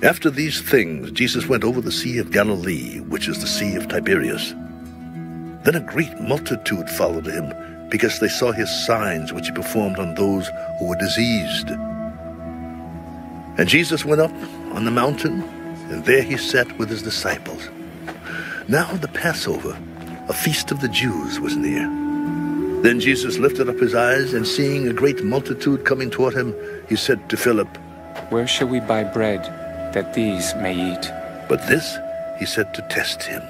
After these things, Jesus went over the Sea of Galilee, which is the Sea of Tiberias. Then a great multitude followed him, because they saw his signs which he performed on those who were diseased. And Jesus went up on the mountain, and there he sat with his disciples. Now the Passover, a feast of the Jews, was near. Then Jesus lifted up his eyes, and seeing a great multitude coming toward him, he said to Philip, Where shall we buy bread that these may eat? But this he said to test him,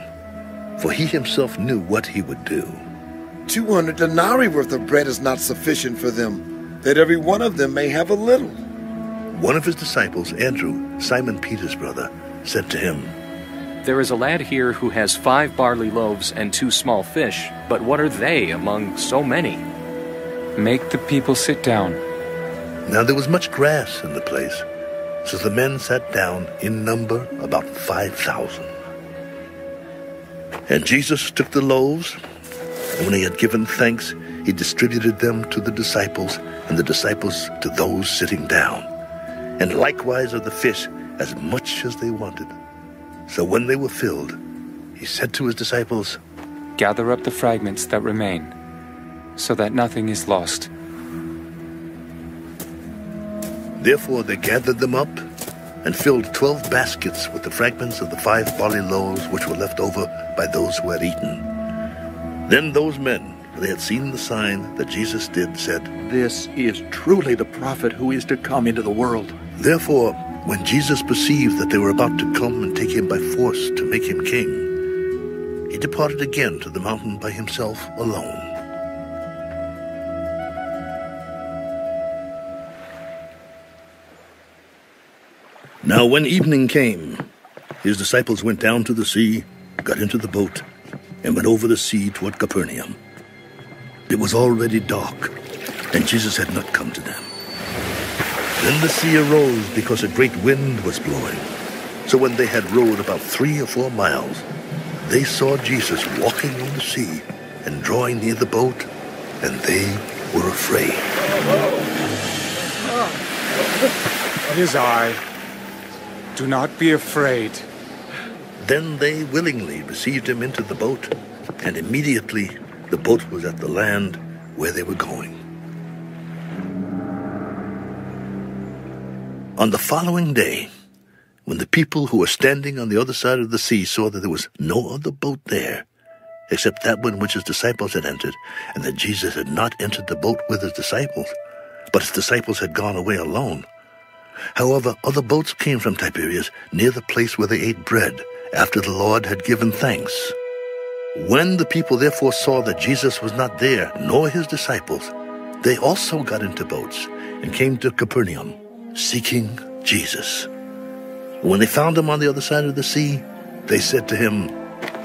for he himself knew what he would do. Two hundred denarii worth of bread is not sufficient for them, that every one of them may have a little. One of his disciples, Andrew, Simon Peter's brother, said to him, There is a lad here who has five barley loaves and two small fish, but what are they among so many? Make the people sit down. Now there was much grass in the place, so the men sat down in number about five thousand. And Jesus took the loaves, and when he had given thanks, he distributed them to the disciples, and the disciples to those sitting down, and likewise of the fish as much as they wanted. So when they were filled, he said to his disciples, Gather up the fragments that remain, so that nothing is lost. Therefore they gathered them up and filled twelve baskets with the fragments of the five barley loaves which were left over by those who had eaten. Then those men, when they had seen the sign that Jesus did, said, This is truly the prophet who is to come into the world. Therefore, when Jesus perceived that they were about to come and take him by force to make him king, he departed again to the mountain by himself alone. Now, when evening came, his disciples went down to the sea, got into the boat, and went over the sea toward Capernaum. It was already dark, and Jesus had not come to them. Then the sea arose because a great wind was blowing. So when they had rowed about three or four miles, they saw Jesus walking on the sea and drawing near the boat, and they were afraid. It is I. Do not be afraid. Then they willingly received him into the boat, and immediately the boat was at the land where they were going. On the following day, when the people who were standing on the other side of the sea saw that there was no other boat there, except that one which his disciples had entered, and that Jesus had not entered the boat with his disciples, but his disciples had gone away alone. However, other boats came from Tiberias near the place where they ate bread, after the Lord had given thanks. When the people therefore saw that Jesus was not there, nor his disciples, they also got into boats and came to Capernaum, seeking Jesus. When they found him on the other side of the sea, they said to him,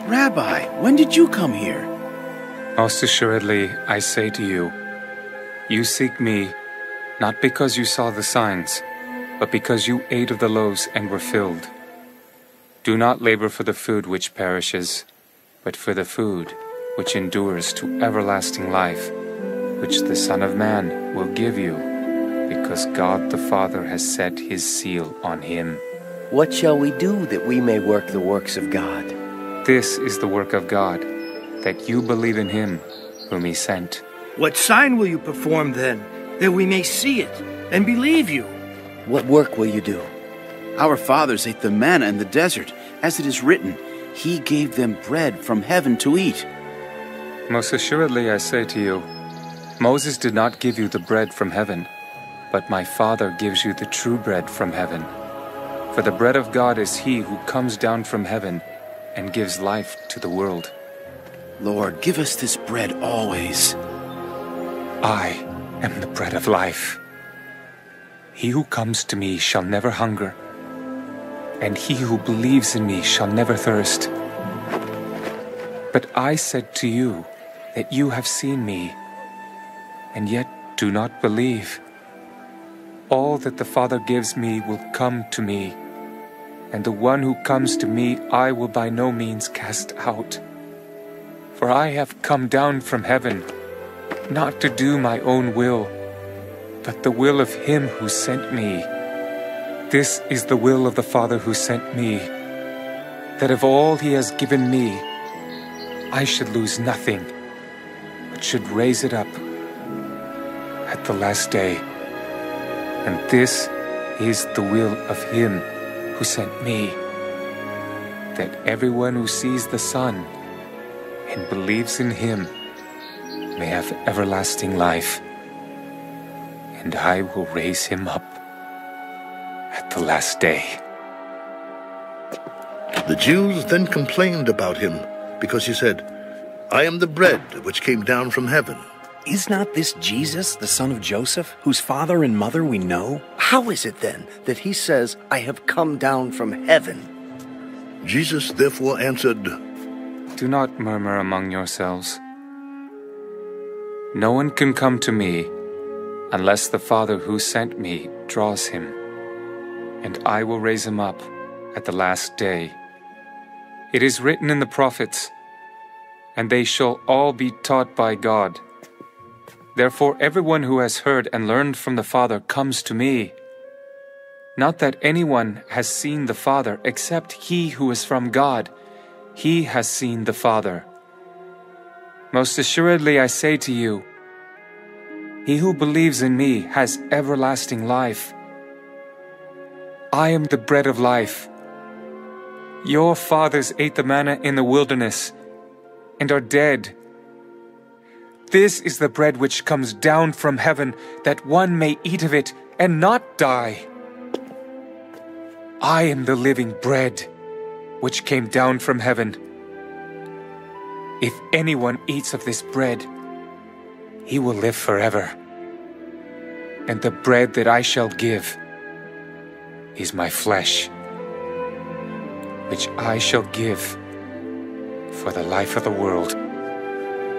Rabbi, when did you come here? Most assuredly, I say to you, you seek me not because you saw the signs, but because you ate of the loaves and were filled. Do not labor for the food which perishes, but for the food which endures to everlasting life, which the Son of Man will give you, because God the Father has set his seal on him. What shall we do that we may work the works of God? This is the work of God, that you believe in him whom he sent. What sign will you perform then, that we may see it and believe you? What work will you do? Our fathers ate the manna in the desert, as it is written, He gave them bread from heaven to eat. Most assuredly, I say to you, Moses did not give you the bread from heaven, but my Father gives you the true bread from heaven. For the bread of God is he who comes down from heaven and gives life to the world. Lord, give us this bread always. I am the bread of life. He who comes to me shall never hunger, and he who believes in me shall never thirst. But I said to you that you have seen me, and yet do not believe. All that the Father gives me will come to me, and the one who comes to me I will by no means cast out. For I have come down from heaven, not to do my own will, but the will of him who sent me. this is the will of the Father who sent me, that of all he has given me, I should lose nothing, but should raise it up at the last day. And this is the will of him who sent me, that everyone who sees the Son and believes in him may have everlasting life, and I will raise him up at the last day. The Jews then complained about him because he said, I am the bread which came down from heaven. Is not this Jesus, the son of Joseph, whose father and mother we know? How is it then that he says, I have come down from heaven? Jesus therefore answered, Do not murmur among yourselves. No one can come to me unless the Father who sent me draws him, and I will raise him up at the last day. It is written in the prophets, and they shall all be taught by God. Therefore, everyone who has heard and learned from the Father comes to me. Not that anyone has seen the Father except he who is from God. He has seen the Father. Most assuredly, I say to you, he who believes in me has everlasting life. I am the bread of life. Your fathers ate the manna in the wilderness and are dead. This is the bread which comes down from heaven, that one may eat of it and not die. I am the living bread which came down from heaven. If anyone eats of this bread, he will live forever. And the bread that I shall give is my flesh, which I shall give for the life of the world.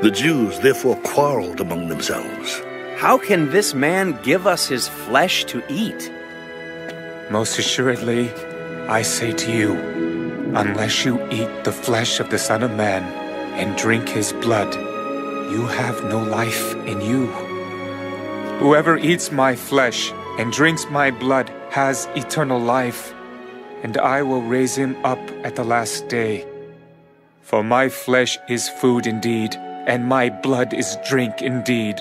The Jews therefore quarreled among themselves. How can this man give us his flesh to eat? Most assuredly, I say to you, unless you eat the flesh of the Son of Man and drink his blood, you have no life in you. Whoever eats my flesh and drinks my blood has eternal life, and I will raise him up at the last day. For my flesh is food indeed, and my blood is drink indeed.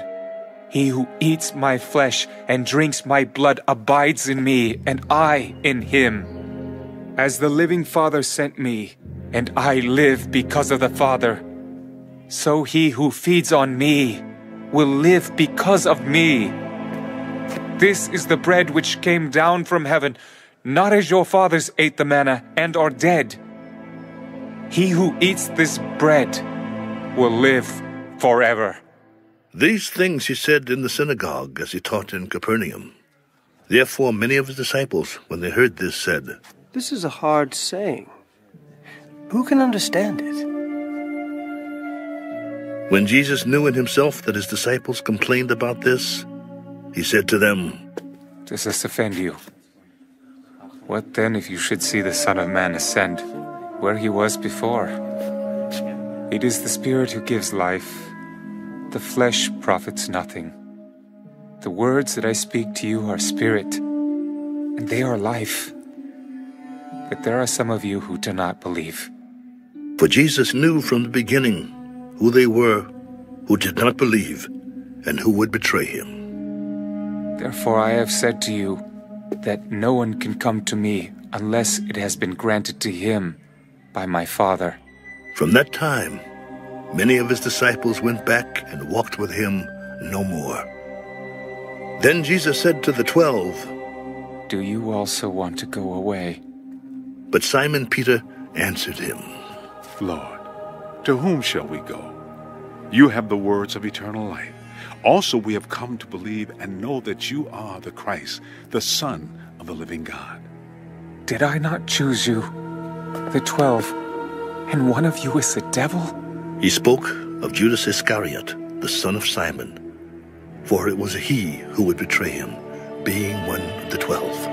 He who eats my flesh and drinks my blood abides in me, and I in him. As the living Father sent me, and I live because of the Father, so he who feeds on me will live because of me. This is the bread which came down from heaven, not as your fathers ate the manna and are dead. He who eats this bread will live forever. These things he said in the synagogue as he taught in Capernaum. Therefore, many of his disciples, when they heard this, said, This is a hard saying. Who can understand it? When Jesus knew in himself that his disciples complained about this, he said to them, Does this offend you? What then if you should see the Son of Man ascend where he was before? It is the Spirit who gives life. The flesh profits nothing. The words that I speak to you are spirit, and they are life. But there are some of you who do not believe. For Jesus knew from the beginning who they were who did not believe and who would betray him. Therefore I have said to you that no one can come to me unless it has been granted to him by my Father. From that time, many of his disciples went back and walked with him no more. Then Jesus said to the twelve, Do you also want to go away? But Simon Peter answered him, Lord, to whom shall we go? You have the words of eternal life. Also, we have come to believe and know that you are the Christ, the Son of the living God. Did I not choose you, the twelve, and one of you is the devil? He spoke of Judas Iscariot, the son of Simon, for it was he who would betray him, being one of the twelve.